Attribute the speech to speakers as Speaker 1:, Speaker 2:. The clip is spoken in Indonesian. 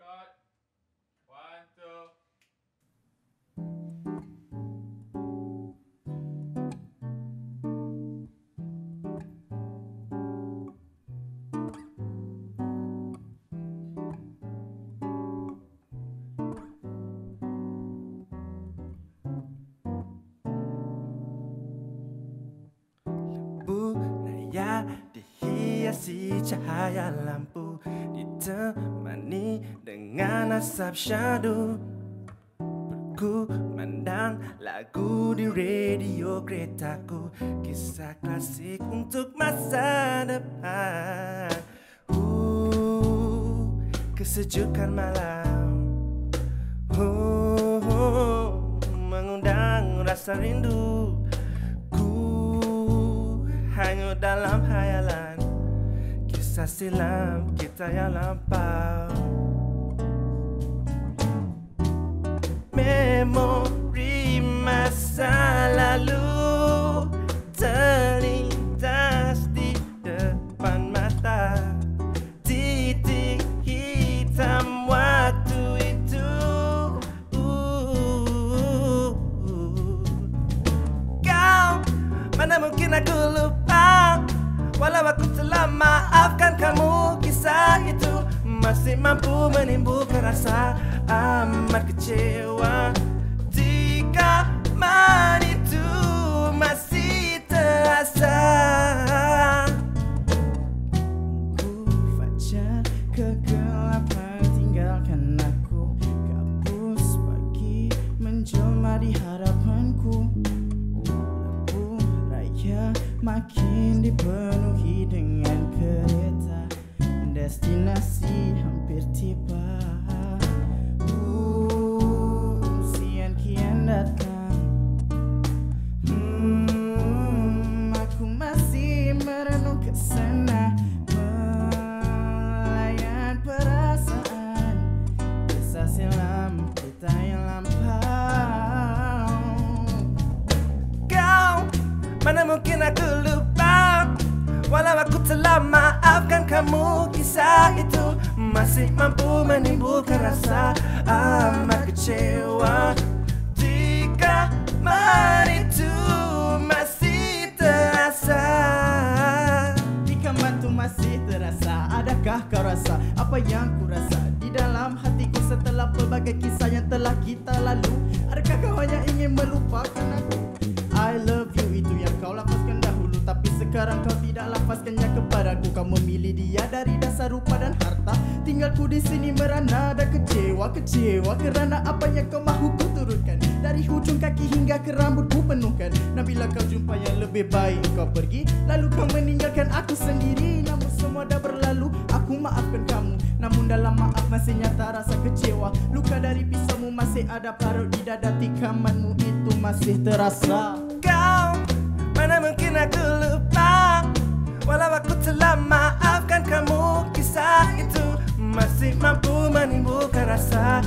Speaker 1: Record. One, two.
Speaker 2: raya dihiasi cahaya lampu ditemani dengan asap syadu. Berkumandang lagu di radio keretaku. Kisah klasik untuk masa depan. Uh, kesejukan malam. Uh, mengundang rasa rindu. Ku hanyut dalam hayalan Kisah silam kita yang lampau. Memori masa lalu Terlintas di depan mata. Titik hitam waktu itu. Kau Mana mungkin aku lupa Walau aku telah masih mampu menimbulkan rasa amat kecewa. Jika man itu masih terasa.
Speaker 3: Ku fajar kegelapan tinggalkan aku. Kabus pagi menjelma di hadapanku. Lampu raya makin dipenuhi dengan kereta
Speaker 2: Mana mungkin aku lupa? Walau aku telah maafkan kamu Kisah itu masih mampu menimbulkan rasa amat kecewa. Jika man itu masih terasa.
Speaker 3: Jika mantu masih terasa Adakah kau rasa apa yang ku rasa Di dalam hatiku setelah pelbagai kisah yang telah kita lalu? Adakah kau hanya ingin melupakan aku sekarang kau tidak lafazkannya kepadaku. Kau memilih dia dari dasar rupa dan harta. Tinggalku di sini merana dan kecewa Kecewa kerana apa yang kau mahu ku turutkan Dari hujung kaki hingga ke rambutku penuhkan. Dan bila kau jumpa yang lebih baik kau pergi. Lalu kau meninggalkan aku sendiri. Namun semua dah berlalu Aku maafkan kamu. Namun dalam maaf masih nyata rasa kecewa. Luka dari pisaumu masih ada parut di dada Tikamanmu. Itu masih terasa.
Speaker 2: Kau Mana mungkin aku nem vou assar